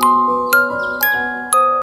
Música